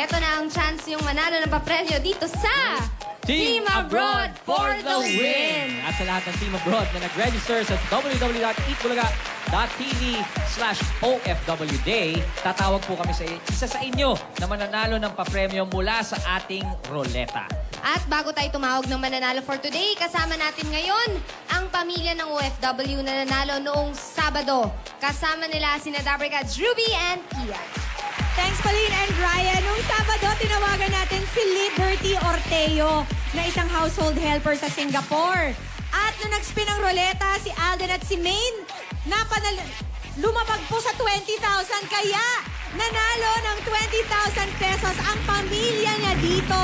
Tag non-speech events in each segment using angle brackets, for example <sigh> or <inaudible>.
Ito na ang chance yung manalo ng papremyo dito sa Team Abroad for the win! At sa lahat ng Team Abroad na nag-register sa www.eatbulaga.tv slash OFWDay, tatawag po kami sa isa sa inyo na mananalo ng papremyo mula sa ating roleta. At bago tayo tumawag ng mananalo for today, kasama natin ngayon ang pamilya ng OFW na nanalo noong Sabado. Kasama nila sina Dabricats Ruby and Ian. Thanks, Pauline and Ryan. Nung Sabado, tinawagan natin si Liberty Orteo na isang household helper sa Singapore. At nung nag-spin ang roleta, si Alden at si Maine, napanal lumabag po sa 20,000. Kaya nanalo ng 20,000 pesos ang pamilya niya dito.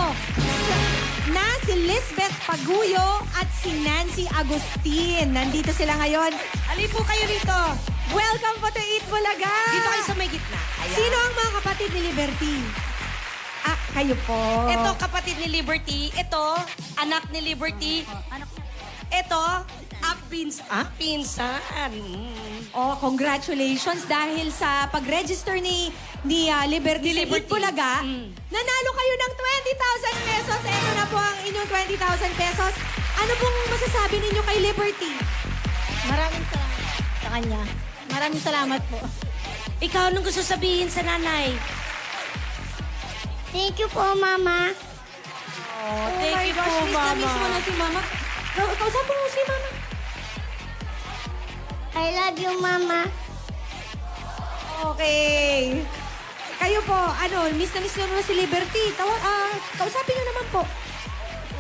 Na si Lisbeth Paguyo at si Nancy Agustin. Nandito sila ngayon. Ali po kayo rito. Welcome po to Eat Bulaga. Dito kayo sa may gitna. Ayan. Sino ang mga kapatid ni Liberty? Ah, kayo po. Ito, kapatid ni Liberty. Ito, anak ni Liberty. Ito, ah, pins ah, pinsan. Mm. Oh, congratulations dahil sa pag-register ni ni ah, Liberty, Ni sa Liberty. Eat Bulaga. Mm. Nanalo kayo ng 20,000 pesos. Ito na po ang inyong 20,000 pesos. Ano pong masasabi ninyo kay Liberty? Maraming salamat sa kanya. Maraming salamat po. Ikaw, anong gusto sabihin sa nanay? Thank you po, Mama. Oh, oh my gosh, miss na miss mo na si Mama. Ka- Kausapin mo si Mama. I love you, Mama. Okay. Kayo po, ano, miss na miss nyo na si Liberty. Tawa, ah, kausapin nyo naman po.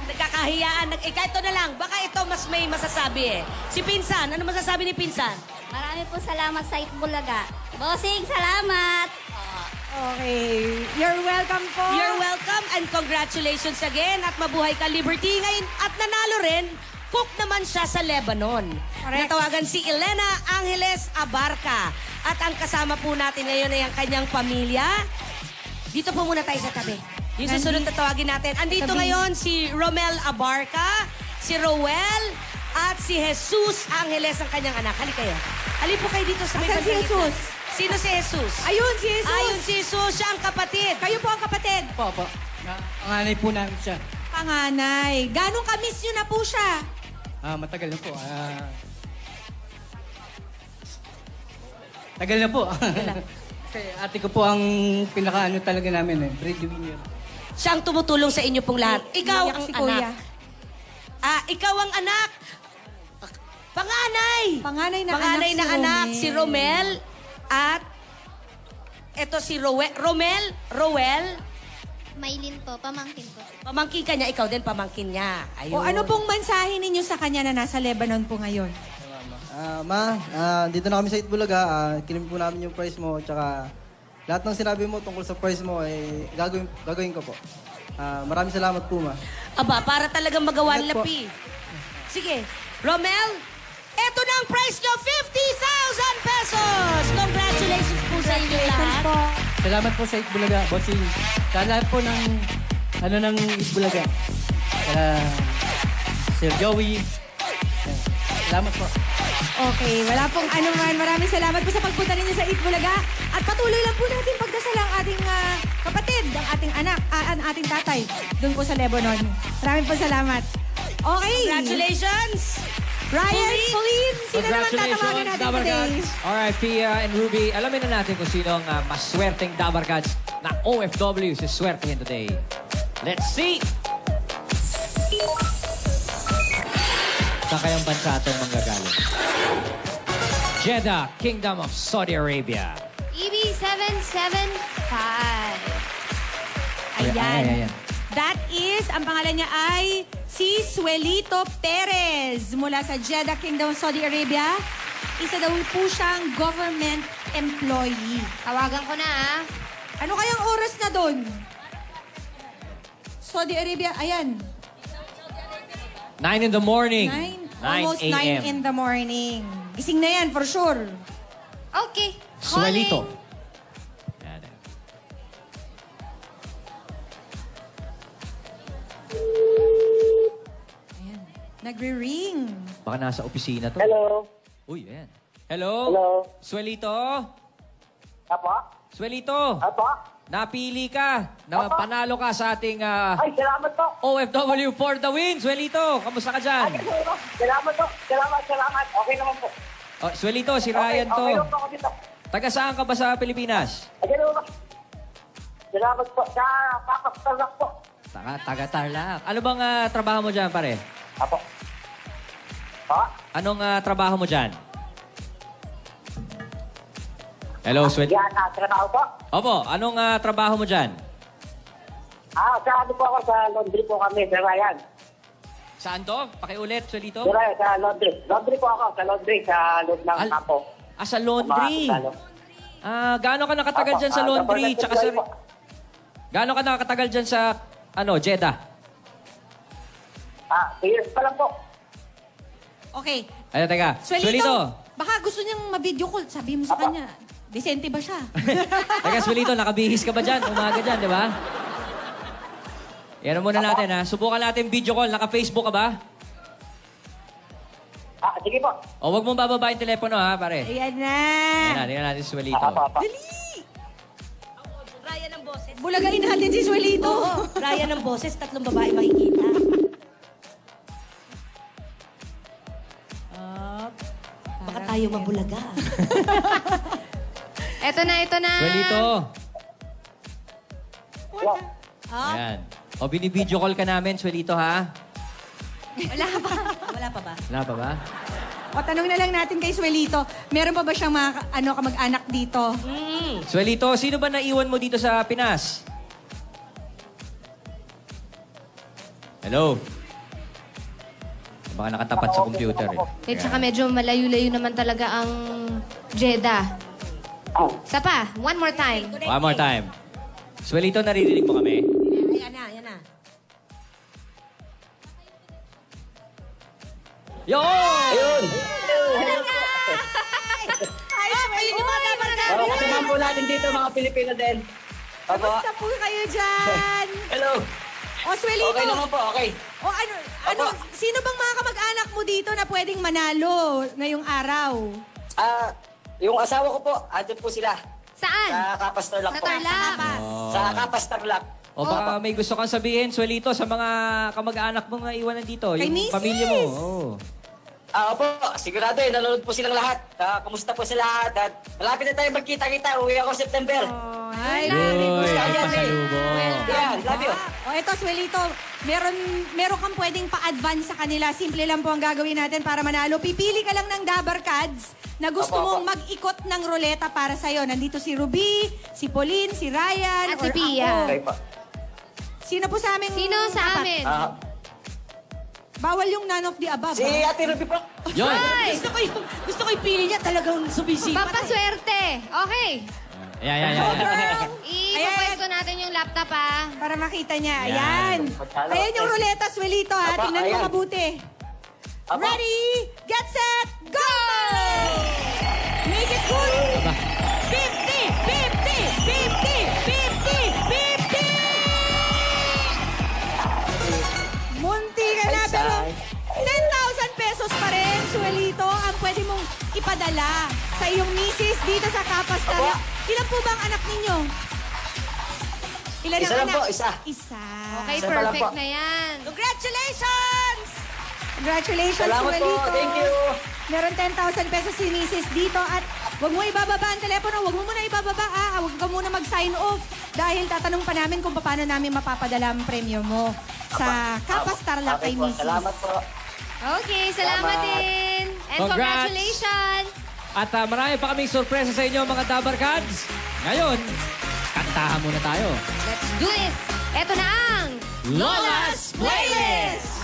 Nagkakahiyaan. Nag Ika, ito na lang. Baka ito mas may masasabi eh. Si Pinsan, ano masasabi ni Pinsan? Marami po salamat sa Itbulaga. Bossing, salamat! Okay. You're welcome po. You're welcome and congratulations again at mabuhay ka Liberty ngayon at nanalo rin cook naman siya sa Lebanon. Correct. Natawagan si Elena Angeles Abarca at ang kasama po natin ngayon ay ang kanyang pamilya. Dito po muna tayo sa tabi. Yung susunod na tawagin natin. Andito ngayon si Romel Abarca, si Rowel, at si Jesus Angeles ang kanyang anak. Halika kayo. Halip po kayo dito sa may Asan si bandang gitna. Jesus? Sino si Jesus? Ayun, si Jesus. Ayun si Jesus, siya ang kapatid. Kayo po ang kapatid. Po, po. Na- Panganay po namin siya. Panganay. Ganong ka-miss nyo na po siya? Ah, matagal na po. Ah, tagal na po. <laughs> Kasi ate ko po ang pinakaano talaga namin eh. Breadwinner. Siya ang tumutulong sa inyo pong lahat. Ikaw ang si Kuya. anak. Ah, ikaw ang anak. Panganay. Panganay na Panganay anak na si anak Romel. si Romel at eto si Rowe, Romel, Rowel. Maylin po, pamangkin po. Pamangkin ka niya, ikaw din pamangkin niya. Ayun. O ano pong mensahe ninyo sa kanya na nasa Lebanon po ngayon? Ah, ma, ah, dito na kami sa Itbulaga. Ah, kinim po namin yung price mo. Tsaka lahat ng sinabi mo tungkol sa price mo, eh, gagawin, gagawin ko po. Ah, maraming salamat po, ma. Aba, para talagang magawa Ingat po. lapi. Sige, Romel, ang price nyo, 50,000 pesos! Congratulations po sa inyo lahat. Salamat po sa Itbulaga, bossing. Sa lahat po ng, ano ng Itbulaga. Kaya, Sir Joey. Salamat po. Okay, wala pong anuman. Maraming salamat po sa pagpunta ninyo sa Eat Bulaga. At patuloy lang po natin pagdasal ang ating ah, kapatid, ang ating anak, ah, ang ating tatay, doon po sa Lebanon. Maraming po salamat. Okay. Congratulations! Ryan, Pauline. Sino naman tatawagan natin today? Dabarkads. Alright, Pia and Ruby, alamin na natin kung sino ang uh, maswerteng Dabarkads na OFW si swertehin today. Let's see! Saan kayang bansa itong manggagaling? Jeddah, Kingdom of Saudi Arabia. EB775. Ayan. Ay, ay, ayan. That is, ang pangalan niya ay si Suelito Perez mula sa Jeddah Kingdom, Saudi Arabia. Isa daw po siyang government employee. Tawagan ko na ah. Ano kayang oras na doon? Saudi Arabia, ayan. 9 in the morning. Nine, 9 almost 9 a.m. in the morning. Gising na yan, for sure. Okay. Suelito. Nagre-ring. Baka nasa opisina to. Hello. Uy, yan. Hello? Hello. Suelito? Apo? Suelito? Apo? napili ka. Na panalo ka sa ating ah, Ay, salamat po. OFW for the win. Swelito, kamusta ka dyan? Salamat po. Salamat, salamat. Okay naman po. Oh, Swelito, si Okay, Ryan to. Okay naman po ako dito. Taga saan ka ba sa Pilipinas? Ay, naman po. Salamat po. Sa kakastalak po. Taga, taga Tarlac. Ano bang ah, trabaho mo dyan, pare? Apo. Ha? Anong ah, trabaho mo dyan? Hello, Swel. Yan, ah, trabaho po. Opo, anong ah, trabaho mo dyan? Ah, sa ano po ako, sa laundry po kami, sa Ryan. Saan to? Pakiulit, Swelito. Sa Ryan, sa laundry. Laundry po ako, sa laundry, sa loob ng Al- kapo. Ah, sa laundry. Ah, gaano ka nakatagal dyan sa ah, laundry? Tsaka sa... Gaano ka nakatagal dyan sa, ano, Jeddah? Ah, two years pa lang po. Okay. Ay, teka. Swelito, Swelito. baka gusto niyang ma-video call. Sabi mo sa kanya, Decente ba siya? <laughs> teka, Swelito, nakabihis ka ba dyan? Umaga dyan, di ba? Yan muna natin, ha? Subukan natin video call. Naka-Facebook ka ba? Ah, sige po. O, wag mong bababa yung telepono, ha, pare. Ayan na. Yan na, tingnan natin si Swelito. Ah, apa, apa. Ryan ng boses. Bulagain natin si Swelito. Oo, Ryan ng boses, tatlong babae makikita. Baka tayo mabulaga. <laughs> Eto na, ito na. Swelito. Wow. Ayan. O, binibideo call ka namin, Swelito, ha? Wala pa. Wala pa ba? Wala pa ba? O, tanong na lang natin kay Swelito, meron pa ba siyang mga ka- ano, kamag-anak dito? Mm. Swelito, sino ba naiwan mo dito sa Pinas? Hello? Baka nakatapat sa computer eh. Eh, tsaka medyo malayo-layo naman talaga ang Jeddah. Ah, Isa pa, one more time. One more time. Swelito, naririnig mo kami? Ayan na, ayan na. Yo! Ayun! Ay, Swelito! Para kasama po natin dito, mga Pilipino din. Opo. Kamusta po kayo dyan? <laughs> Hello. O, Swelito! Okay naman po, okay. O, ano, ano, sino bang mga kamag-anak mo dito na pwedeng manalo ngayong araw? Ah, yung asawa ko po, andun po sila. Saan? Sa Kapas Tarlac Sa po. Tarlac. Sa Kapas Tarlac. O baka may gusto kang sabihin, Swelito, sa mga kamag-anak mong naiwanan dito. Kay yung Mrs. pamilya mo. Oh. Ah, opo, sigurado eh, nanonood po silang lahat. Ah, kumusta po sila lahat? At malapit na tayo magkita-kita. Uwi ako September. Ay, Uy, Yan, pasalubong. Love you. O eto, Swelito, meron, meron kang pwedeng pa-advance sa kanila. Simple lang po ang gagawin natin para manalo. Pipili ka lang ng Dabar Cards na gusto mong mag-ikot ng ruleta para sa'yo. Nandito si Ruby, si Pauline, si Ryan, At si or Pia. ako. Okay po. Sino po sa amin? Sino sa amin? Ah, Bawal yung none of the above. si ah. Ate Ruby po. Yun! Ay! Gusto ko yung, gusto ko yung pili niya talagang sumisipat. Pampaswerte. Okay. Ayan, ayan, ayan. ayan. Ipapwesto natin yung laptop, ah. Para makita niya. Ayan. Ayan. Yung ruleta, Swelito, ha? Apa, Tingnan mo mabuti. Ready, get set, go! Ipadala sa iyong misis dito sa Kapas Tarlac. Ilan po ba ang anak ninyo? Ilan Isa ang lang anak? po, isa. Isa. Okay, Isa pa lang perfect po. na yan. Congratulations! Congratulations, Salamat po. Thank you. Meron 10,000 pesos si Mrs. dito at huwag mo ibababa ang telepono. Huwag mo muna ibababa. Ah, huwag ka muna mag-sign off dahil tatanong pa namin kung paano namin mapapadala ang premyo mo sa Kapas Tarlac Okay kay po, Mrs. Salamat po. Okay, salamat Salamat. din. And Congrats. congratulations. At ah, marami pa kaming sorpresa sa inyo, mga Dabar Cards. Ngayon, kantahan muna tayo. Let's do this. Ito na ang Lola's Playlist!